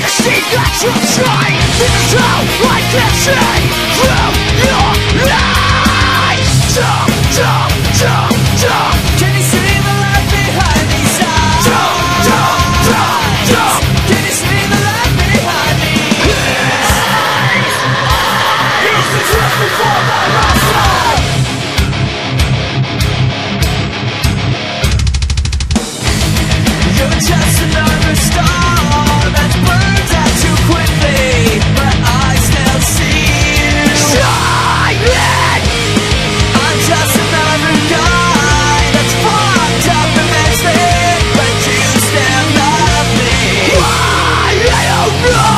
die She got to try I can see Through your lies Jump, jump, jump, jump. No!